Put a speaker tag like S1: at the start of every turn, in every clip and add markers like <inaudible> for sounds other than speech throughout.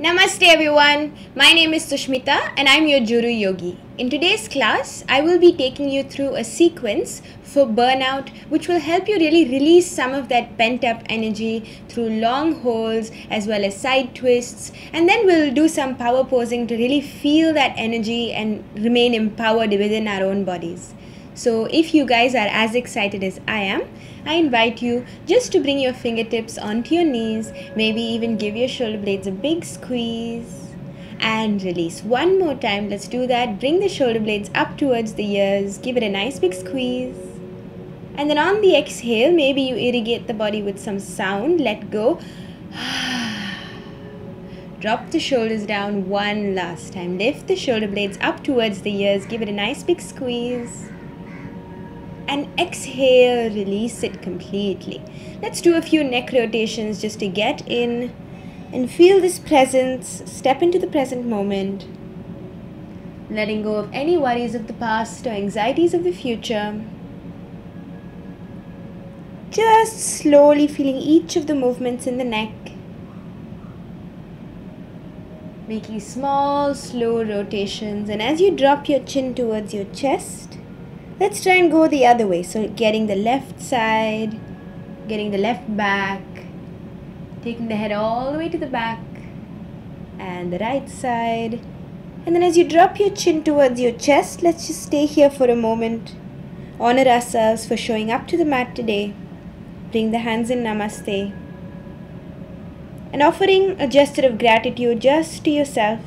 S1: Namaste everyone. My name is Sushmita and I'm your Juru Yogi. In today's class, I will be taking you through a sequence for burnout which will help you really release some of that pent up energy through long holds as well as side twists and then we'll do some power posing to really feel that energy and remain empowered within our own bodies. So if you guys are as excited as I am, I invite you just to bring your fingertips onto your knees, maybe even give your shoulder blades a big squeeze and release. One more time, let's do that. Bring the shoulder blades up towards the ears, give it a nice big squeeze. And then on the exhale, maybe you irrigate the body with some sound, let go. <sighs> Drop the shoulders down one last time. Lift the shoulder blades up towards the ears, give it a nice big squeeze and exhale, release it completely. Let's do a few neck rotations just to get in and feel this presence, step into the present moment, letting go of any worries of the past or anxieties of the future. Just slowly feeling each of the movements in the neck. Making small, slow rotations, and as you drop your chin towards your chest, Let's try and go the other way. So getting the left side, getting the left back, taking the head all the way to the back, and the right side. And then as you drop your chin towards your chest, let's just stay here for a moment. Honor ourselves for showing up to the mat today. Bring the hands in namaste. And offering a gesture of gratitude just to yourself.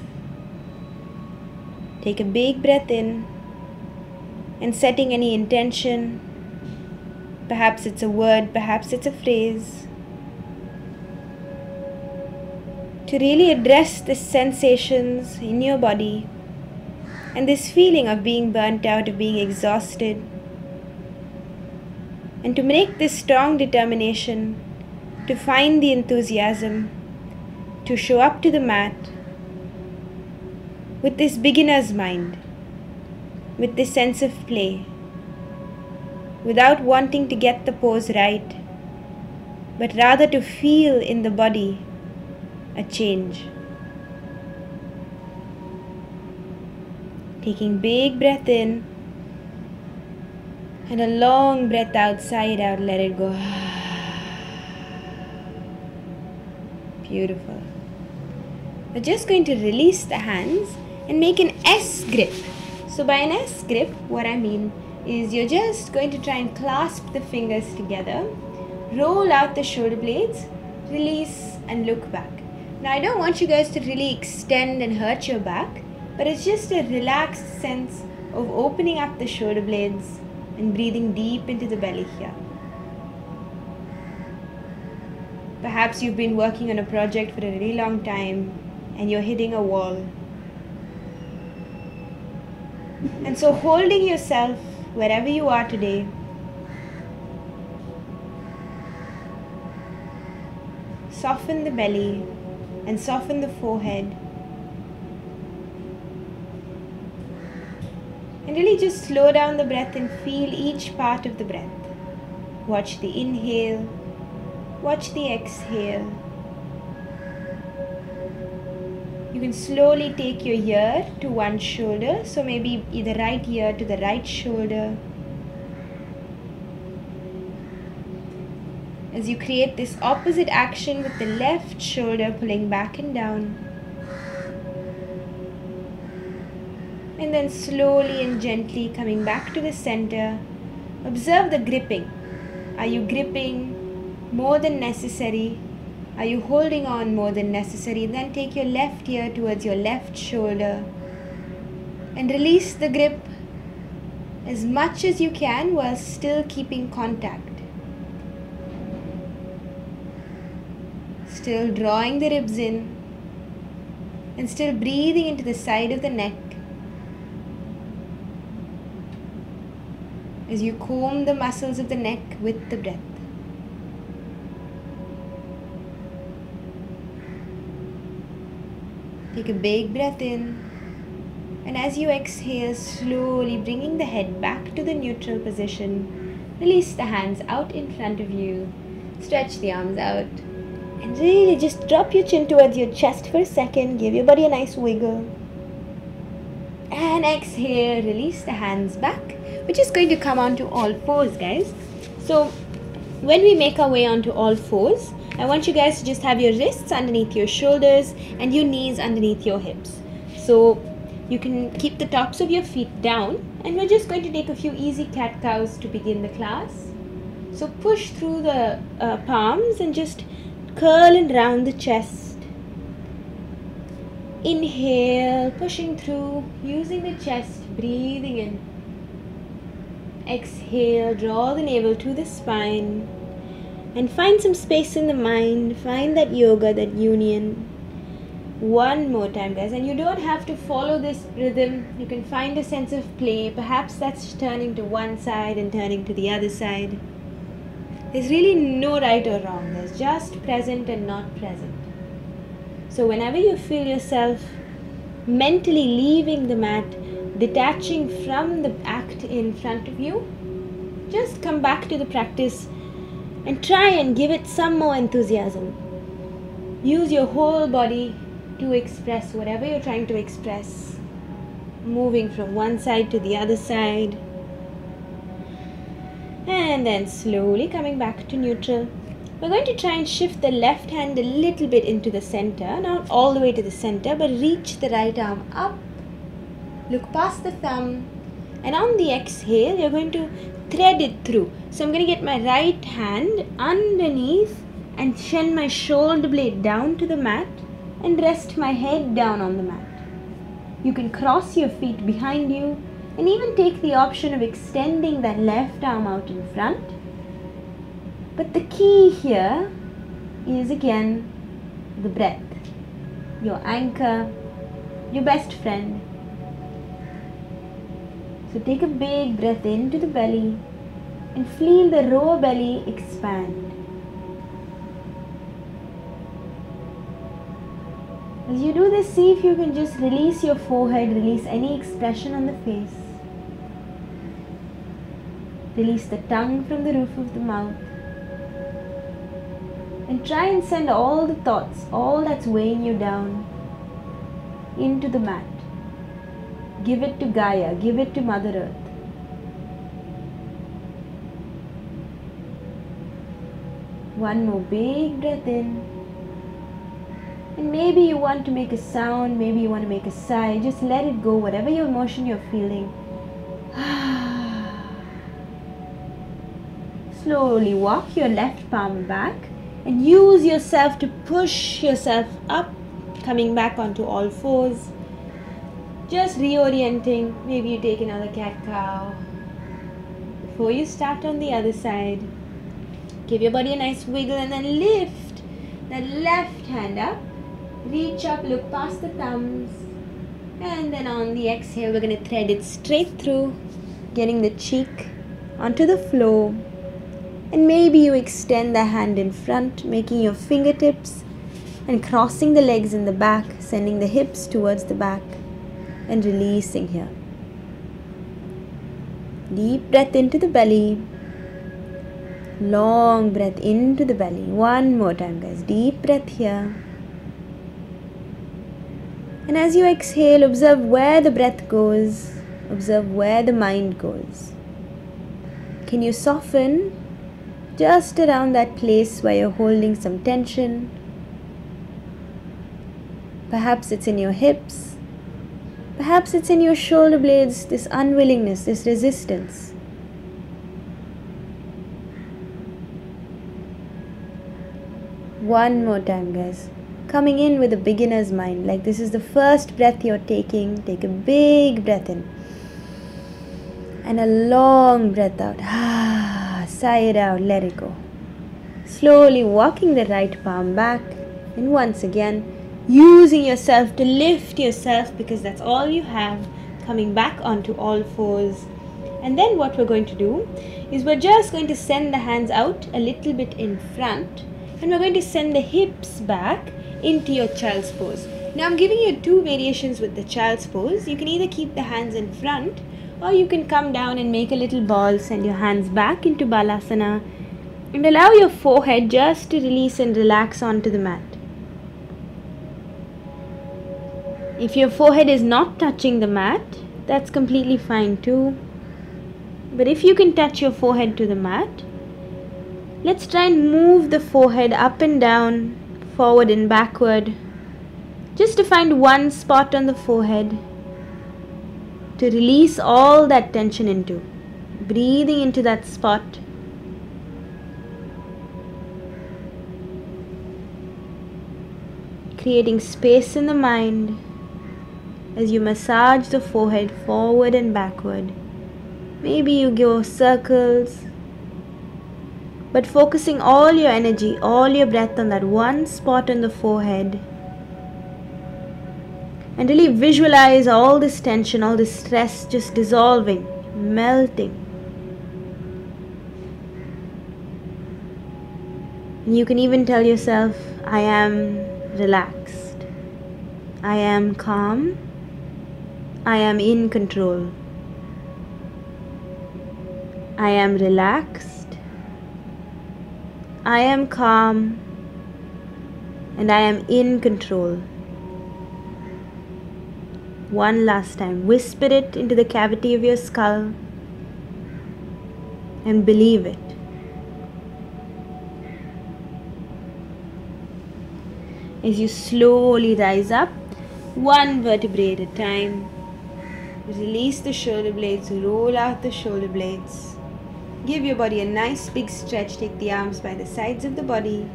S1: Take a big breath in and setting any intention. Perhaps it's a word, perhaps it's a phrase. To really address the sensations in your body and this feeling of being burnt out, of being exhausted. And to make this strong determination to find the enthusiasm to show up to the mat with this beginner's mind with this sense of play, without wanting to get the pose right, but rather to feel in the body a change. Taking big breath in and a long breath outside out, let it go. <sighs> Beautiful. We're just going to release the hands and make an S grip. So by an S grip, what I mean is you're just going to try and clasp the fingers together, roll out the shoulder blades, release and look back. Now I don't want you guys to really extend and hurt your back, but it's just a relaxed sense of opening up the shoulder blades and breathing deep into the belly here. Perhaps you've been working on a project for a really long time and you're hitting a wall and so, holding yourself wherever you are today, soften the belly and soften the forehead. And really just slow down the breath and feel each part of the breath. Watch the inhale, watch the exhale. You can slowly take your ear to one shoulder, so maybe either right ear to the right shoulder. As you create this opposite action with the left shoulder pulling back and down. And then slowly and gently coming back to the center. Observe the gripping. Are you gripping more than necessary are you holding on more than necessary? Then take your left ear towards your left shoulder and release the grip as much as you can while still keeping contact. Still drawing the ribs in and still breathing into the side of the neck as you comb the muscles of the neck with the breath. Take a big breath in. And as you exhale, slowly bringing the head back to the neutral position, release the hands out in front of you. Stretch the arms out And really just drop your chin towards your chest for a second. Give your body a nice wiggle. And exhale, release the hands back. We're just going to come onto all fours, guys. So when we make our way onto all fours, I want you guys to just have your wrists underneath your shoulders and your knees underneath your hips. So you can keep the tops of your feet down and we're just going to take a few easy cat cows to begin the class. So push through the uh, palms and just curl and round the chest. Inhale, pushing through, using the chest, breathing in. Exhale, draw the navel to the spine and find some space in the mind. Find that yoga, that union. One more time, guys. And you don't have to follow this rhythm. You can find a sense of play. Perhaps that's turning to one side and turning to the other side. There's really no right or wrong. There's just present and not present. So, whenever you feel yourself mentally leaving the mat, detaching from the act in front of you, just come back to the practice and try and give it some more enthusiasm. Use your whole body to express whatever you're trying to express, moving from one side to the other side, and then slowly coming back to neutral. We're going to try and shift the left hand a little bit into the center, not all the way to the center, but reach the right arm up, look past the thumb, and on the exhale, you're going to thread it through. So I'm going to get my right hand underneath and send my shoulder blade down to the mat and rest my head down on the mat. You can cross your feet behind you and even take the option of extending that left arm out in front. But the key here is again the breath, your anchor, your best friend. So take a big breath into the belly and feel the lower belly expand. As you do this, see if you can just release your forehead, release any expression on the face. Release the tongue from the roof of the mouth. And try and send all the thoughts, all that's weighing you down, into the mat. Give it to Gaia, give it to Mother Earth. One more big breath in. And maybe you want to make a sound, maybe you want to make a sigh. Just let it go, whatever your emotion you're feeling. <sighs> Slowly walk your left palm back and use yourself to push yourself up, coming back onto all fours. Just reorienting. Maybe you take another cat cow. Before you start on the other side, give your body a nice wiggle and then lift that left hand up. Reach up, look past the thumbs. And then on the exhale, we're going to thread it straight through, getting the cheek onto the floor. And maybe you extend the hand in front, making your fingertips and crossing the legs in the back, sending the hips towards the back and releasing here. Deep breath into the belly. Long breath into the belly. One more time, guys. Deep breath here. And as you exhale, observe where the breath goes, observe where the mind goes. Can you soften just around that place where you're holding some tension? Perhaps it's in your hips, Perhaps it's in your shoulder blades, this unwillingness, this resistance. One more time, guys. Coming in with a beginner's mind, like this is the first breath you're taking. Take a big breath in and a long breath out. <sighs> Sigh it out, let it go. Slowly walking the right palm back, and once again using yourself to lift yourself because that's all you have coming back onto all fours. And then what we're going to do is we're just going to send the hands out a little bit in front and we're going to send the hips back into your child's pose. Now i'm giving you two variations with the child's pose. You can either keep the hands in front or you can come down and make a little ball send your hands back into balasana And allow your forehead just to release and relax onto the mat. If your forehead is not touching the mat, that's completely fine too. But if you can touch your forehead to the mat, let's try and move the forehead up and down, forward and backward, just to find one spot on the forehead to release all that tension into. Breathing into that spot. Creating space in the mind as you massage the forehead forward and backward. Maybe you go circles, but focusing all your energy, all your breath on that one spot on the forehead. And really visualize all this tension, all this stress just dissolving, melting. And you can even tell yourself, I am relaxed. I am calm. I am in control. I am relaxed. I am calm. And I am in control. One last time. Whisper it into the cavity of your skull and believe it. As you slowly rise up, one vertebrae at a time. Release the shoulder blades, roll out the shoulder blades. Give your body a nice big stretch. Take the arms by the sides of the body.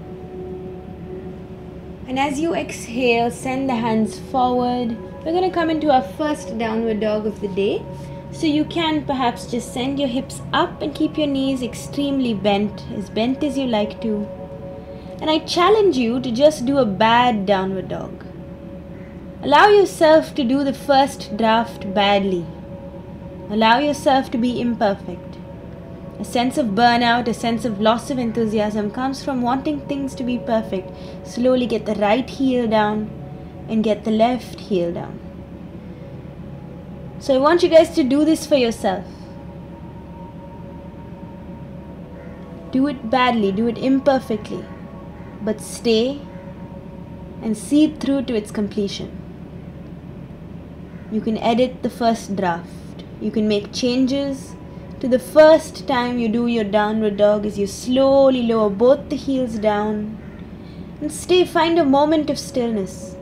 S1: And as you exhale, send the hands forward. We're going to come into our first downward dog of the day. So you can perhaps just send your hips up and keep your knees extremely bent, as bent as you like to. And I challenge you to just do a bad downward dog. Allow yourself to do the first draft badly. Allow yourself to be imperfect. A sense of burnout, a sense of loss of enthusiasm comes from wanting things to be perfect. Slowly get the right heel down and get the left heel down. So I want you guys to do this for yourself. Do it badly, do it imperfectly, but stay and see it through to its completion. You can edit the first draft. You can make changes to the first time you do your downward dog as you slowly lower both the heels down and stay. Find a moment of stillness.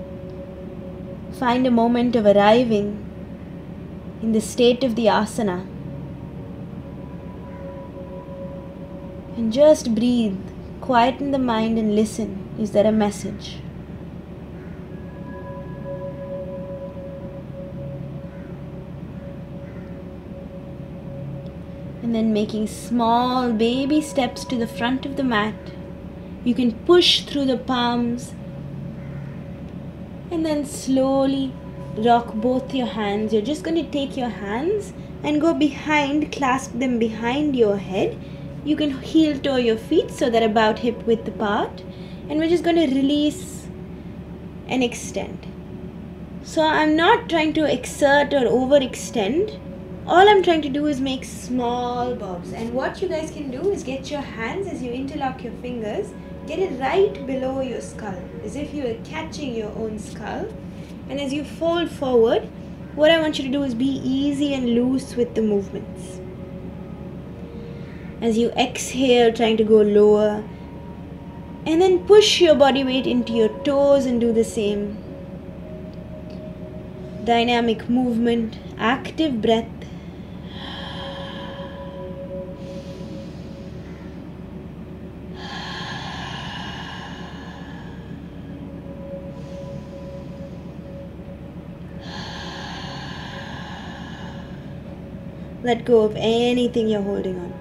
S1: Find a moment of arriving in the state of the asana. And just breathe, quieten the mind and listen. Is there a message? And then making small baby steps to the front of the mat. You can push through the palms and then slowly rock both your hands. You're just going to take your hands and go behind, clasp them behind your head. You can heel toe your feet so they're about hip width apart, and we're just going to release and extend. So I'm not trying to exert or overextend all I'm trying to do is make small bobs. And what you guys can do is get your hands as you interlock your fingers get it right below your skull as if you were catching your own skull. And as you fold forward what I want you to do is be easy and loose with the movements. As you exhale trying to go lower and then push your body weight into your toes and do the same. Dynamic movement active breath Let go of anything you're holding on.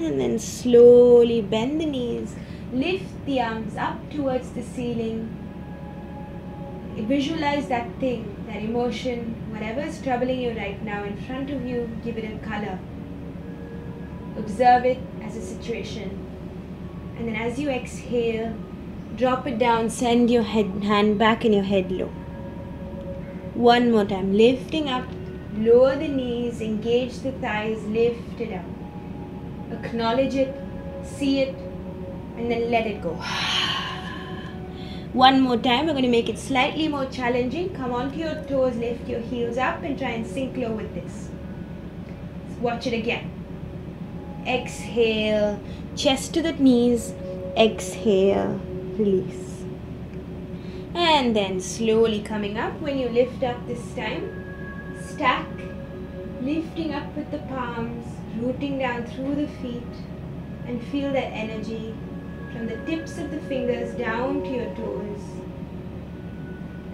S1: And then slowly bend the knees, lift the arms up towards the ceiling. Visualize that thing, that emotion, whatever is troubling you right now in front of you, give it a color. Observe it as a situation and then as you exhale, Drop it down, send your head, hand back and your head low. One more time, lifting up, lower the knees, engage the thighs, lift it up. Acknowledge it, see it, and then let it go. One more time, we're going to make it slightly more challenging. Come onto your toes, lift your heels up, and try and sink low with this. Watch it again. Exhale, chest to the knees. Exhale, release. And then slowly coming up when you lift up this time. Stack, lifting up with the palms, rooting down through the feet, and feel that energy from the tips of the fingers down to your toes.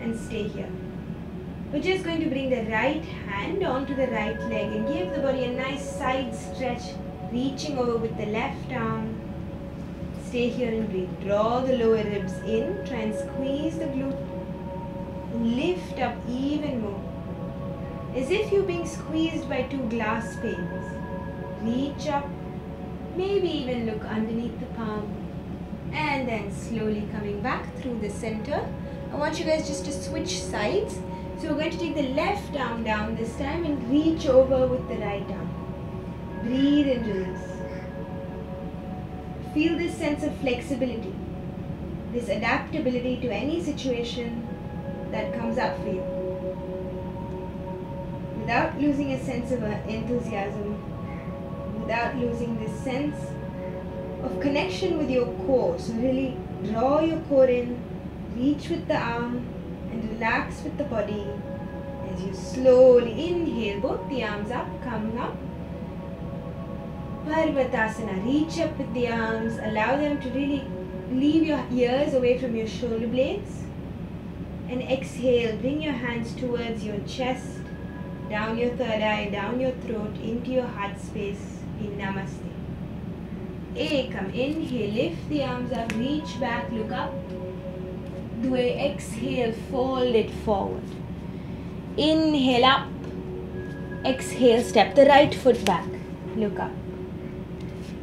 S1: And stay here. We're just going to bring the right hand onto the right leg and give the body a nice side stretch, reaching over with the left arm. Stay here and breathe. Draw the lower ribs in, try and squeeze the glute. Lift up even more. As if you're being squeezed by two glass panes. Reach up, maybe even look underneath the palm. And then slowly coming back through the center. I want you guys just to switch sides so we're going to take the left arm down this time and reach over with the right arm. Breathe and release. Feel this sense of flexibility, this adaptability to any situation that comes up for you. Without losing a sense of uh, enthusiasm, without losing this sense of connection with your core. So really draw your core in, reach with the arm, and relax with the body as you slowly inhale both the arms up, coming up. Parvatasana, reach up with the arms, allow them to really leave your ears away from your shoulder blades. And exhale, bring your hands towards your chest, down your third eye, down your throat, into your heart space in Namaste. Ekam, inhale, lift the arms up, reach back, look up do a exhale, fold it forward. Inhale up. Exhale, step the right foot back. Look up.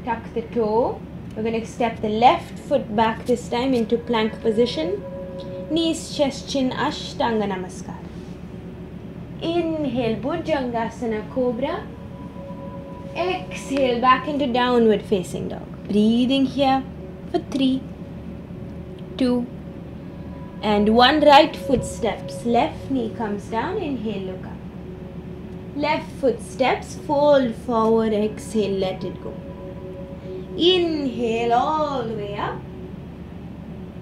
S1: Tuck the toe. We're going to step the left foot back this time into plank position. Knees, chest, chin, Ashtanga Namaskar. Inhale, Bhujangasana Cobra. Exhale, back into downward facing dog. Breathing here for three, two, and one right foot steps left knee comes down inhale look up left foot steps fold forward exhale let it go inhale all the way up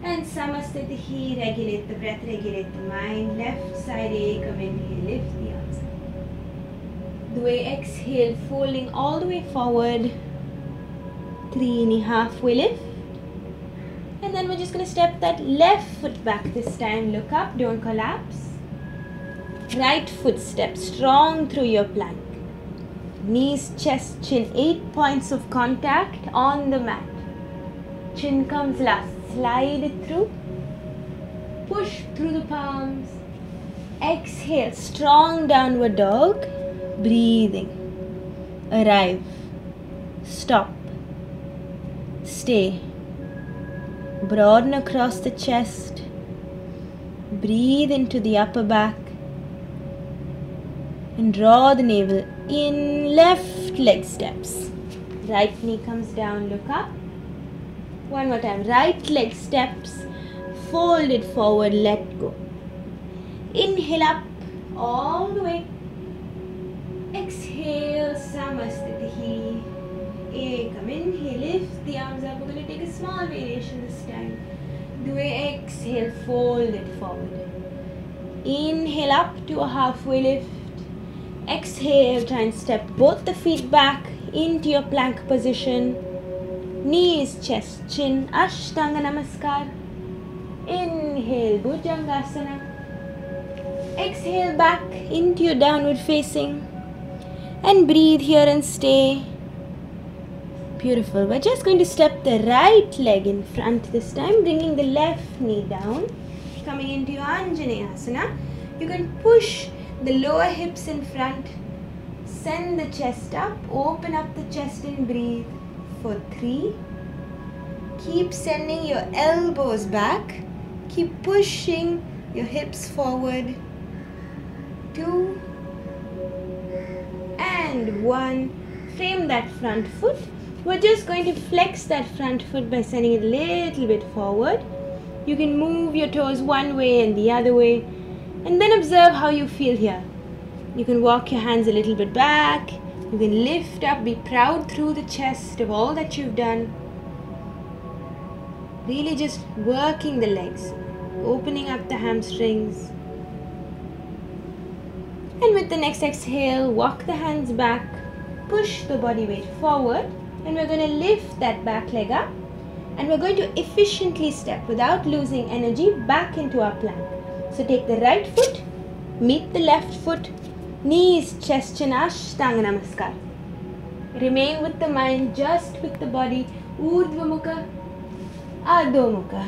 S1: and samasthiti regulate the breath regulate the mind left side ekam inhale lift the arms the way exhale folding all the way forward three and a half way lift and then we're just going to step that left foot back this time. Look up, don't collapse. Right foot step strong through your plank. Knees, chest, chin, eight points of contact on the mat. Chin comes last. Slide it through. Push through the palms. Exhale, strong downward dog. Breathing. Arrive. Stop. Stay broaden across the chest. Breathe into the upper back and draw the navel in. Left leg steps. Right knee comes down, look up. One more time. Right leg steps. Fold it forward, let go. Inhale up all the way. Exhale, Samasthiti. Ekam. Inhale, lift the arms up. We're going to take a small variation this time. Do a exhale, fold it forward. Inhale up to a halfway lift. Exhale, try and step both the feet back into your plank position. Knees, chest, chin, Ashtanga Namaskar. Inhale, Bhujangasana. Exhale back into your downward facing. And breathe here and stay. Beautiful. We're just going to step the right leg in front this time, bringing the left knee down, coming into your Anjaneyasana. You can push the lower hips in front, send the chest up, open up the chest and breathe for three, Keep sending your elbows back. Keep pushing your hips forward. Two and one. Frame that front foot. We're just going to flex that front foot by sending it a little bit forward. You can move your toes one way and the other way and then observe how you feel here. You can walk your hands a little bit back. You can lift up, be proud through the chest of all that you've done. Really just working the legs, opening up the hamstrings. And with the next exhale, walk the hands back, push the body weight forward, and we're going to lift that back leg up. And we're going to efficiently step without losing energy back into our plank. So take the right foot, meet the left foot, knees, chest, chin, Ashtanga Namaskar. Remain with the mind, just with the body, Urdhva Mukha, Adho Mukha.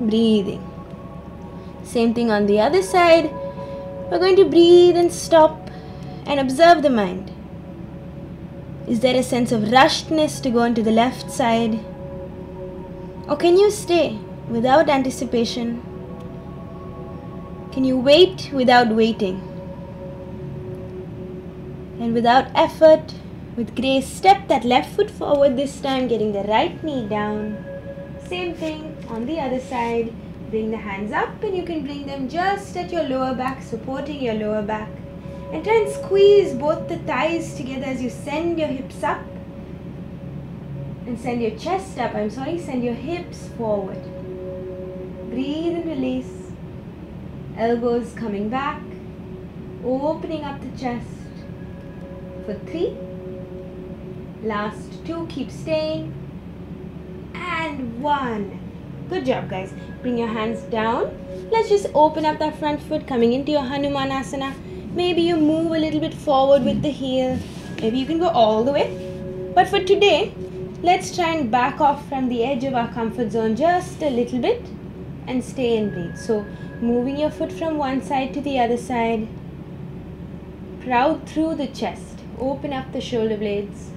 S1: Breathing. Same thing on the other side. We're going to breathe and stop and observe the mind. Is there a sense of rushedness to go into the left side? Or can you stay without anticipation? Can you wait without waiting? And without effort, with grace, step that left foot forward this time, getting the right knee down. Same thing on the other side. Bring the hands up and you can bring them just at your lower back, supporting your lower back. And try and squeeze both the thighs together as you send your hips up. And send your chest up. I'm sorry, send your hips forward. Breathe and release. Elbows coming back. Opening up the chest for three. Last two, keep staying. And one. Good job, guys. Bring your hands down. Let's just open up that front foot coming into your Hanumanasana. Maybe you move a little bit forward with the heel. Maybe you can go all the way. But for today, let's try and back off from the edge of our comfort zone just a little bit and stay and breathe. So, moving your foot from one side to the other side. Proud through the chest. Open up the shoulder blades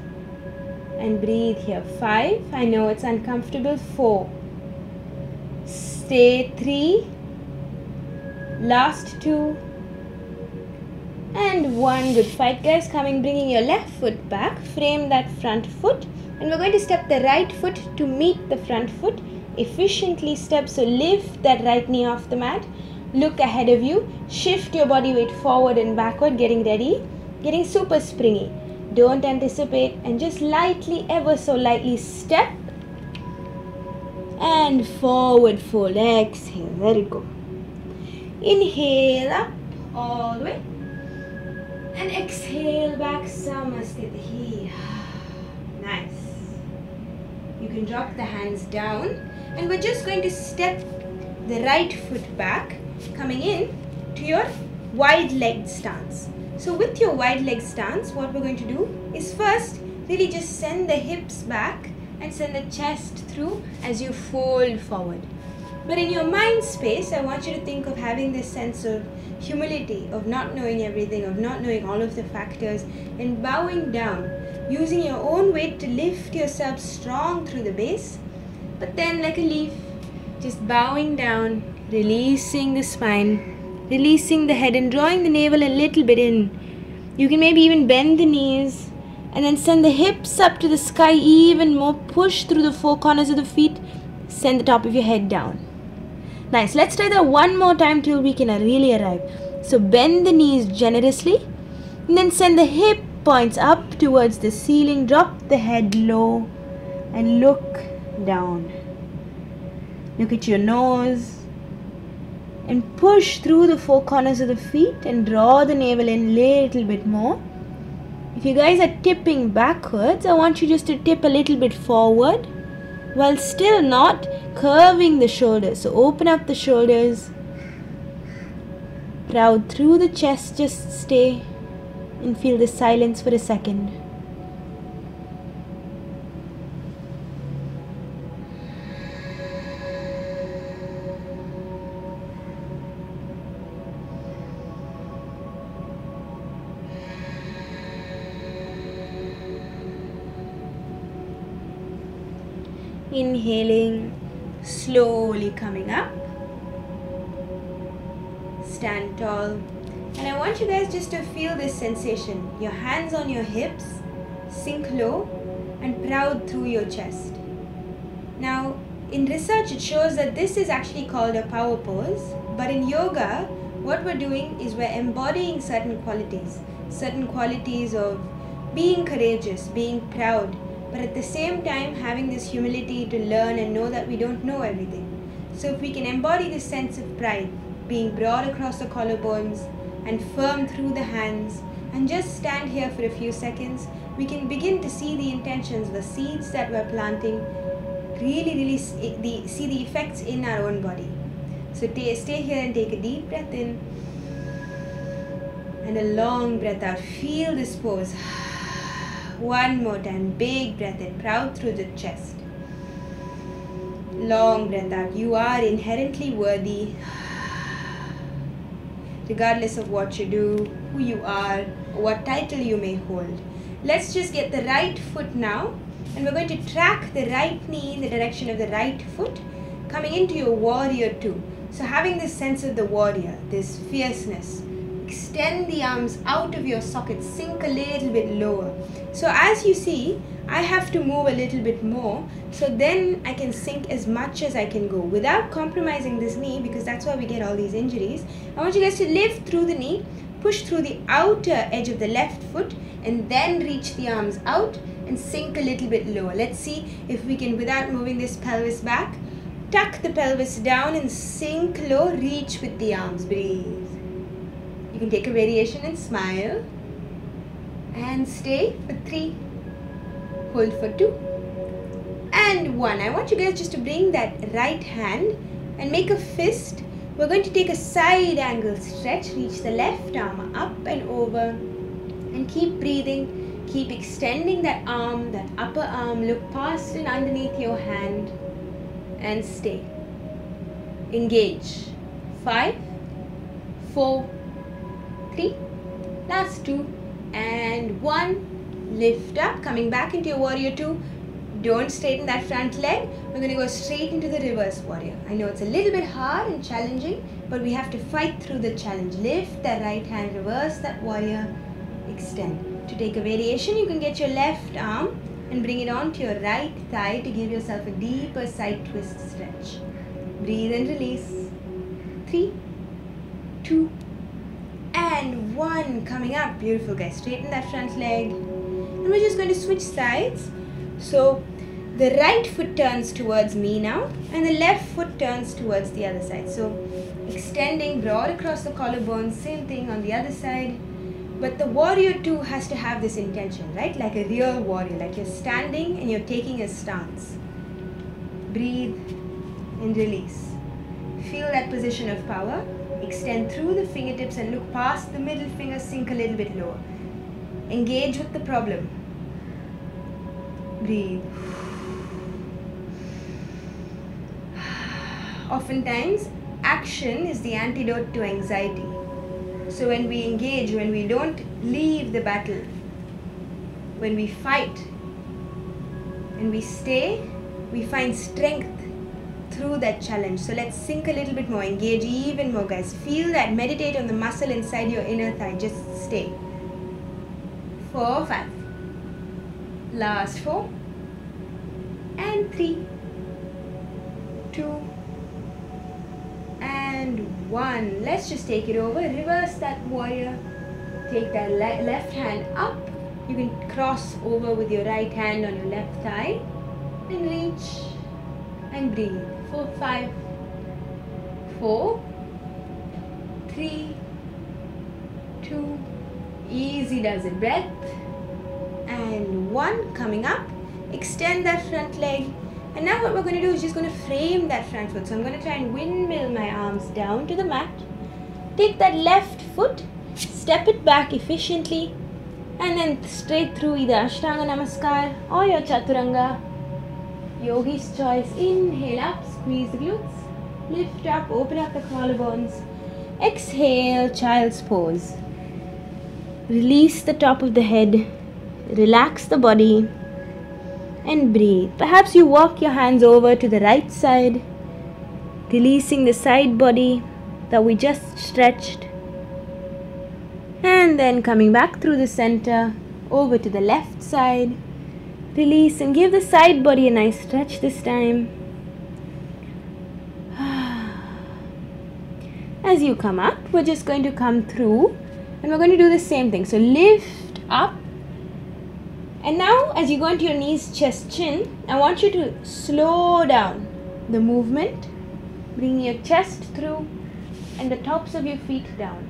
S1: and breathe here. Five. I know it's uncomfortable. Four. Stay. Three. Last two. And one. Good fight, guys. Coming, bringing your left foot back. Frame that front foot. And we're going to step the right foot to meet the front foot. Efficiently step. So lift that right knee off the mat. Look ahead of you. Shift your body weight forward and backward. Getting ready getting super springy. Don't anticipate and just lightly, ever so lightly step and forward fold. Exhale. Very good. Inhale up all the way and exhale back. Samasthiti. <sighs> Nice. You can drop the hands down and we're just going to step the right foot back coming in to your wide leg stance. So with your wide leg stance, what we're going to do is first really just send the hips back and send the chest through as you fold forward. But in your mind space, I want you to think of having this sense of humility, of not knowing everything, of not knowing all of the factors, and bowing down, using your own weight to lift yourself strong through the base, but then like a leaf, just bowing down, releasing the spine, releasing the head and drawing the navel a little bit in. You can maybe even bend the knees and then send the hips up to the sky even more. Push through the four corners of the feet. Send the top of your head down. Nice. Let's try that one more time till we can really arrive. So bend the knees generously and then send the hip points up towards the ceiling. Drop the head low and look down. Look at your nose and push through the four corners of the feet and draw the navel in a little bit more. If you guys are tipping backwards, I want you just to tip a little bit forward while still not curving the shoulders. So open up the shoulders. Proud through the chest, just stay and feel the silence for a second. Inhaling, slowly coming up. Stand tall. And I want you guys just to feel this sensation. Your hands on your hips, sink low, and proud through your chest. Now, in research, it shows that this is actually called a power pose, but in yoga, what we're doing is we're embodying certain qualities, certain qualities of being courageous, being proud, but at the same time having this humility to learn and know that we don't know everything. So, if we can embody this sense of pride, being broad across the collarbones and firm through the hands, and just stand here for a few seconds, we can begin to see the intentions, the seeds that we're planting, really, really see eh, the, see the effects in our own body. So stay here and take a deep breath in and a long breath out. Feel this pose. <sighs> One more time. Big breath in, proud through the chest. Long breath out. You are inherently worthy, <sighs> regardless of what you do, who you are, what title you may hold. Let's just get the right foot now, and we're going to track the right knee in the direction of the right foot, coming into your warrior two. So, having this sense of the warrior, this fierceness, extend the arms out of your socket, sink a little bit lower. So, as you see, I have to move a little bit more so then I can sink as much as I can go without compromising this knee because that's why we get all these injuries. I want you guys to lift through the knee, push through the outer edge of the left foot, and then reach the arms out and sink a little bit lower. Let's see if we can, without moving this pelvis back, Tuck the pelvis down and sink low. Reach with the arms. Breathe. You can take a variation and smile. And stay for three. Hold for two. And one. I want you guys just to bring that right hand and make a fist. We're going to take a side angle stretch. Reach the left arm up and over. And keep breathing. Keep extending that arm, that upper arm. Look past and underneath your hand and stay. Engage. Five, four, three, last two, and one. Lift up, coming back into your warrior two. Don't straighten that front leg. We're going to go straight into the reverse warrior. I know it's a little bit hard and challenging, but we have to fight through the challenge. Lift that right hand, reverse that warrior, extend. To take a variation, you can get your left arm and bring it onto your right thigh to give yourself a deeper side twist stretch. Breathe and release. Three, two, and one. Coming up. Beautiful, guys. Straighten that front leg. And we're just going to switch sides. So the right foot turns towards me now, and the left foot turns towards the other side. So extending broad across the collarbone, same thing on the other side. But the warrior too has to have this intention, right? Like a real warrior, like you're standing and you're taking a stance. Breathe and release. Feel that position of power. Extend through the fingertips and look past the middle finger, sink a little bit lower. Engage with the problem. Breathe. <sighs> Oftentimes, action is the antidote to anxiety. So when we engage, when we don't leave the battle, when we fight and we stay, we find strength through that challenge. So let's sink a little bit more, engage even more, guys. Feel that, meditate on the muscle inside your inner thigh. Just stay. Four, five. Last four. And three, two, and one. Let's just take it over. Reverse that warrior. Take that le left hand up. You can cross over with your right hand on your left thigh. And reach. And breathe. Four, five, four, three, two. Easy does it. Breath. And one. Coming up. Extend that front leg and now what we're going to do is just going to frame that front foot. So I'm going to try and windmill my arms down to the mat. Take that left foot, step it back efficiently, and then straight through either Ashtanga Namaskar or your Chaturanga. Yogi's choice. Inhale up, squeeze the glutes. Lift up, open up the collarbones. Exhale, child's pose. Release the top of the head. Relax the body and breathe. Perhaps you walk your hands over to the right side, releasing the side body that we just stretched. And then coming back through the center over to the left side. Release and give the side body a nice stretch this time. <sighs> As you come up, we're just going to come through and we're going to do the same thing. So lift up. And now as you go into your knees, chest, chin, I want you to slow down the movement. Bring your chest through and the tops of your feet down.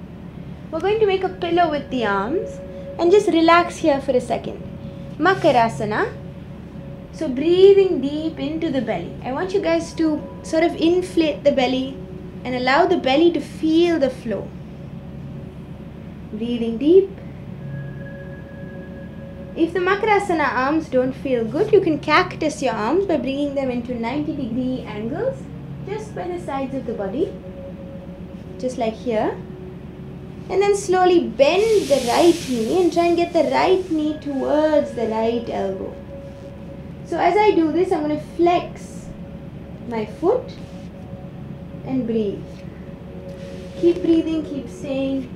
S1: We're going to make a pillow with the arms and just relax here for a second. Makarasana. So breathing deep into the belly. I want you guys to sort of inflate the belly and allow the belly to feel the flow. Breathing deep. If the Makarasana arms don't feel good, you can cactus your arms by bringing them into 90 degree angles just by the sides of the body. Just like here. And then slowly bend the right knee and try and get the right knee towards the right elbow. So as I do this, I'm going to flex my foot and breathe. Keep breathing, keep staying.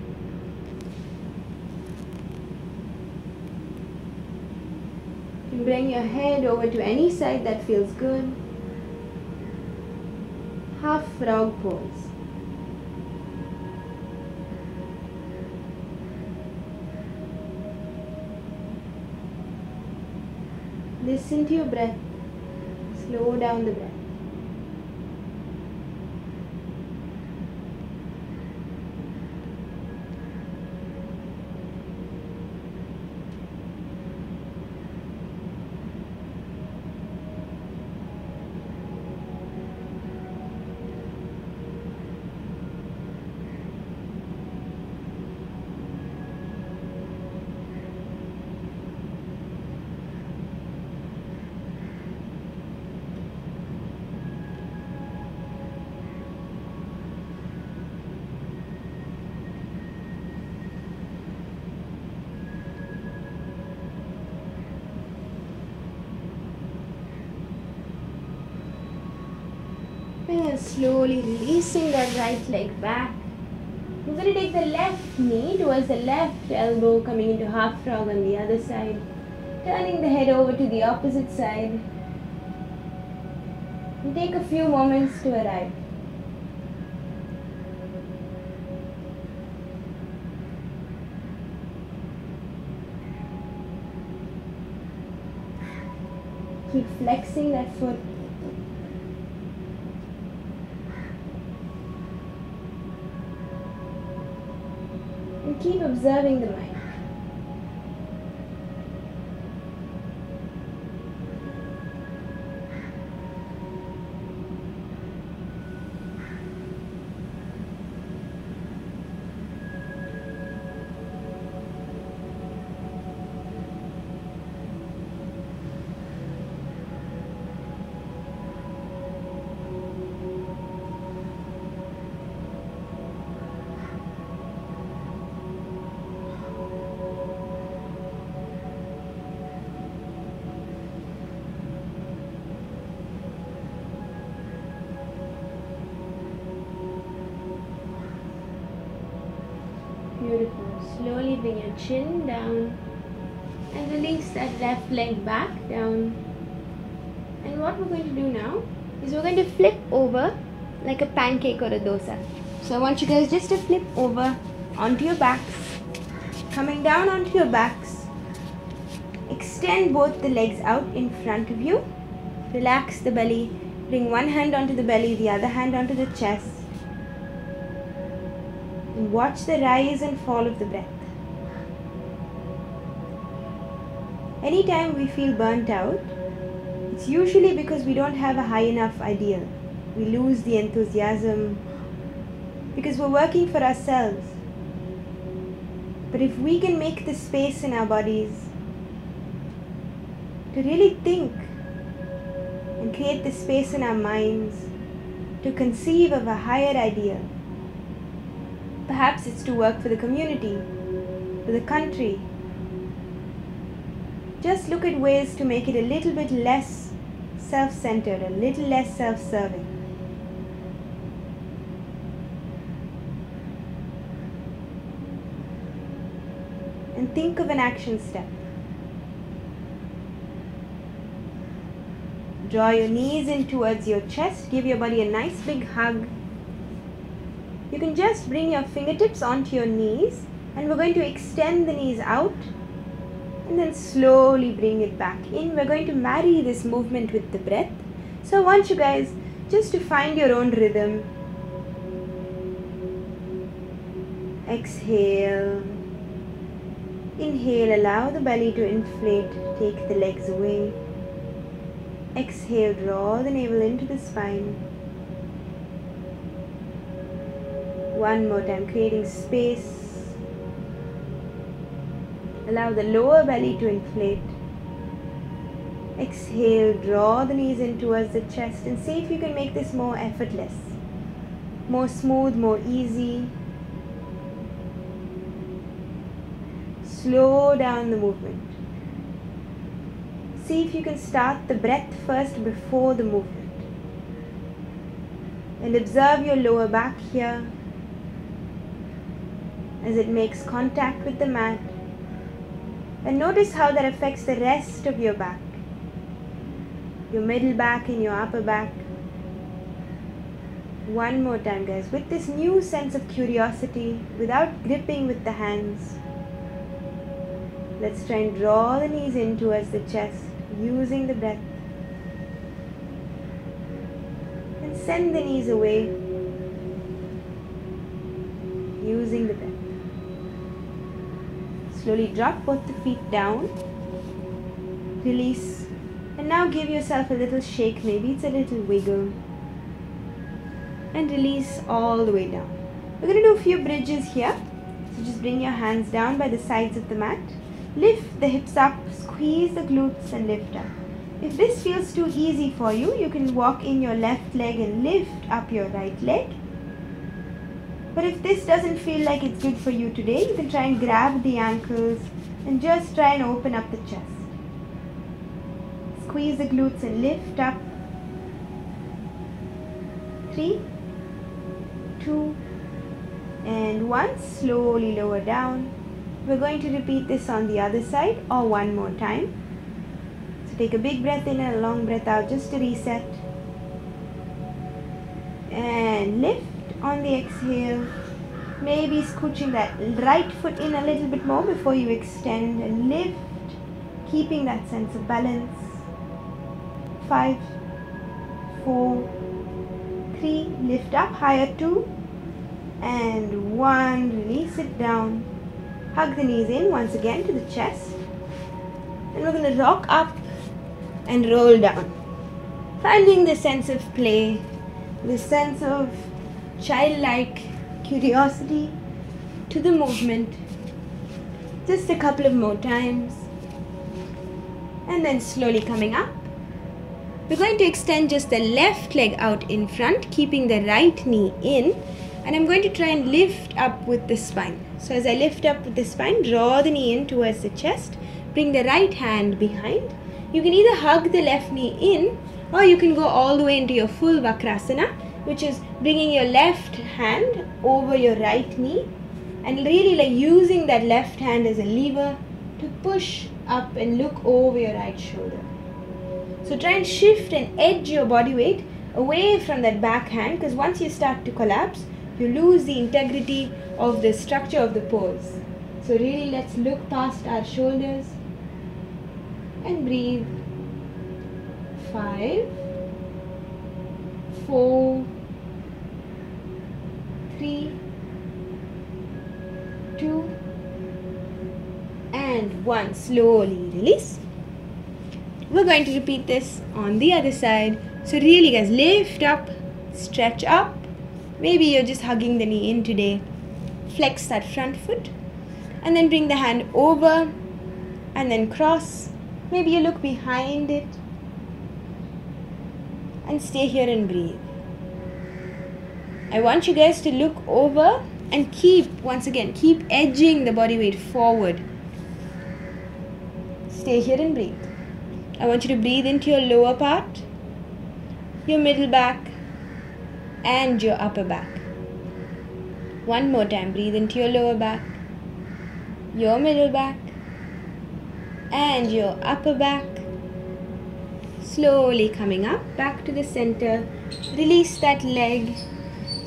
S1: You bring your head over to any side that feels good. Half frog pose. Listen to your breath. Slow down the breath. And slowly releasing that right leg back. We're going to take the left knee towards the left elbow, coming into half frog on the other side. Turning the head over to the opposite side. And take a few moments to arrive. Keep flexing that foot keep observing the mind. Beautiful. Slowly bring your chin down and release that left leg back down. And what we're going to do now is we're going to flip over like a pancake or a dosa. So I want you guys just to flip over onto your backs, coming down onto your backs. Extend both the legs out in front of you. Relax the belly. Bring one hand onto the belly, the other hand onto the chest watch the rise and fall of the breath. Anytime we feel burnt out, it's usually because we don't have a high enough ideal. We lose the enthusiasm because we're working for ourselves. But if we can make the space in our bodies to really think and create the space in our minds to conceive of a higher ideal, Perhaps it's to work for the community, for the country, just look at ways to make it a little bit less self centered, a little less self serving. And think of an action step. Draw your knees in towards your chest, give your body a nice big hug. You can just bring your fingertips onto your knees, and we're going to extend the knees out and then slowly bring it back in. We're going to marry this movement with the breath. So I want you guys just to find your own rhythm. Exhale. Inhale, allow the belly to inflate, take the legs away. Exhale, draw the navel into the spine. One more time, creating space Allow the lower belly to inflate. Exhale, draw the knees in towards the chest and see if you can make this more effortless, more smooth, more easy. Slow down the movement. See if you can start the breath first before the movement. And observe your lower back here as it makes contact with the mat and notice how that affects the rest of your back. Your middle back and your upper back. One more time, guys, with this new sense of curiosity, without gripping with the hands. Let's try and draw the knees in towards the chest using the breath. And send the knees away using the breath. Slowly drop both the feet down. Release. And now give yourself a little shake. Maybe it's a little wiggle. And release all the way down. We're going to do a few bridges here. So just bring your hands down by the sides of the mat. Lift the hips up. Squeeze the glutes and lift up. If this feels too easy for you, you can walk in your left leg and lift up your right leg but if this doesn't feel like it's good for you today, you can try and grab the ankles and just try and open up the chest. Squeeze the glutes and lift up. Three, two, and one. Slowly lower down. We're going to repeat this on the other side or one more time. So take a big breath in and a long breath out just to reset. And lift on the exhale maybe scooching that right foot in a little bit more before you extend and lift keeping that sense of balance. Five four three lift up higher two and one release it down. Hug the knees in once again to the chest. And we're going to rock up and roll down. Finding the sense of play the sense of childlike curiosity to the movement. Just a couple of more times. And then slowly coming up. We're going to extend just the left leg out in front, keeping the right knee in. And I'm going to try and lift up with the spine. So as I lift up with the spine, draw the knee in towards the chest. Bring the right hand behind. You can either hug the left knee in or you can go all the way into your full Vakrasana which is bringing your left hand over your right knee and really like using that left hand as a lever to push up and look over your right shoulder. So try and shift and edge your body weight away from that back hand because once you start to collapse, you lose the integrity of the structure of the pose. So really let's look past our shoulders and breathe. Five, four, three, two, and one. Slowly release. We're going to repeat this on the other side. So really guys, lift up, stretch up. Maybe you're just hugging the knee in today. Flex that front foot. And then bring the hand over and then cross. Maybe you look behind it. And stay here and breathe. I want you guys to look over and keep, once again, keep edging the body weight forward. Stay here and breathe. I want you to breathe into your lower part, your middle back, and your upper back. One more time. Breathe into your lower back, your middle back, and your upper back. Slowly coming up back to the center. Release that leg.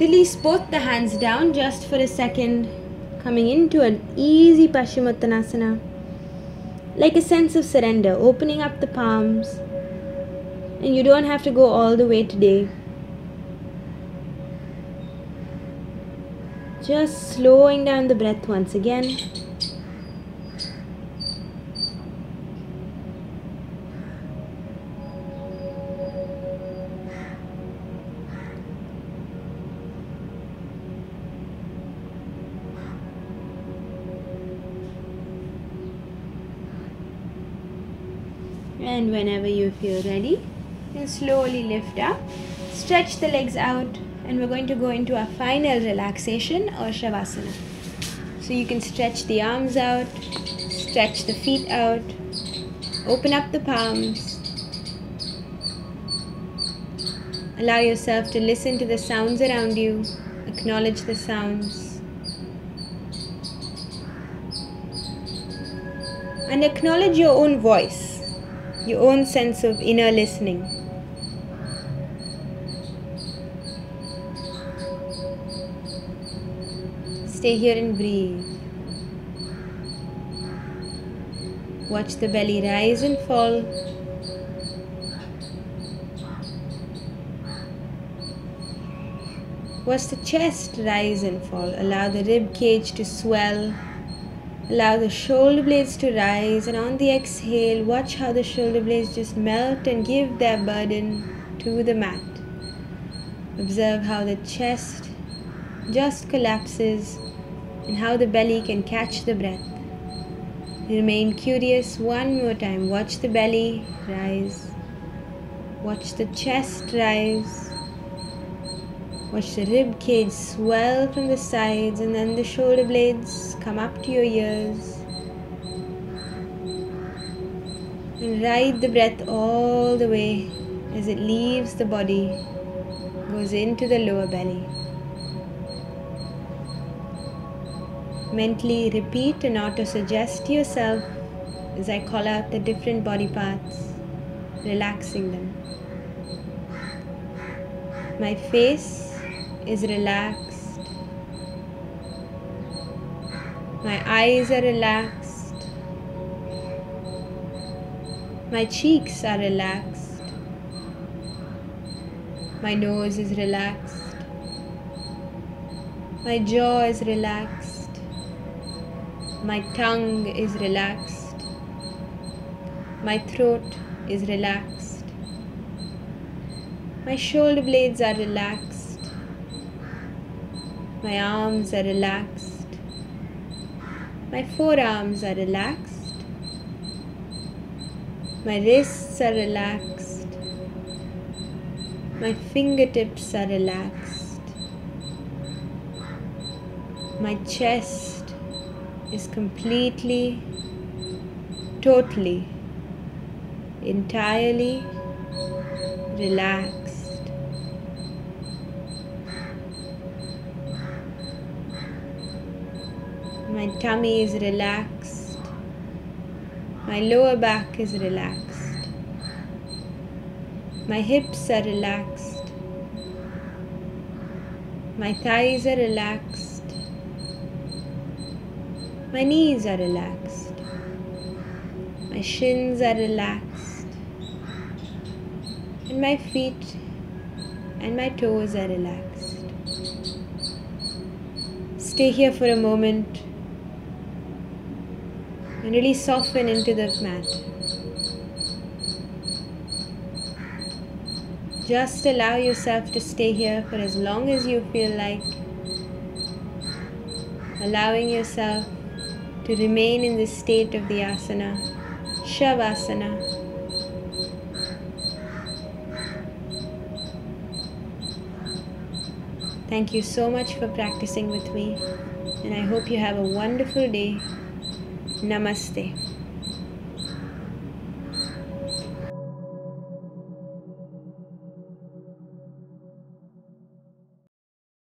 S1: Release both the hands down just for a second. Coming into an easy Paschimottanasana. Like a sense of surrender, opening up the palms. And you don't have to go all the way today. Just slowing down the breath once again. And whenever you feel ready, you slowly lift up, stretch the legs out, and we're going to go into our final relaxation or Shavasana. So you can stretch the arms out, stretch the feet out, open up the palms. Allow yourself to listen to the sounds around you, acknowledge the sounds. And acknowledge your own voice, your own sense of inner listening. Stay here and breathe. Watch the belly rise and fall. Watch the chest rise and fall. Allow the rib cage to swell. Allow the shoulder blades to rise, and on the exhale, watch how the shoulder blades just melt and give their burden to the mat. Observe how the chest just collapses and how the belly can catch the breath. Remain curious one more time. Watch the belly rise. Watch the chest rise. Watch the rib cage swell from the sides and then the shoulder blades come up to your ears. And ride the breath all the way as it leaves the body, goes into the lower belly. Mentally repeat and auto suggest to yourself as I call out the different body parts, relaxing them. My face is relaxed. My eyes are relaxed. My cheeks are relaxed. My nose is relaxed. My jaw is relaxed. My tongue is relaxed. My throat is relaxed. My shoulder blades are relaxed. My arms are relaxed. My forearms are relaxed. My wrists are relaxed. My fingertips are relaxed. My chest is completely, totally, entirely relaxed. My tummy is relaxed. My lower back is relaxed. My hips are relaxed. My thighs are relaxed. My knees are relaxed. My shins are relaxed. And my feet and my toes are relaxed. Stay here for a moment and really soften into the mat. Just allow yourself to stay here for as long as you feel like, allowing yourself to remain in this state of the asana, Shavasana. Thank you so much for practicing with me, and I hope you have a wonderful day. Namaste.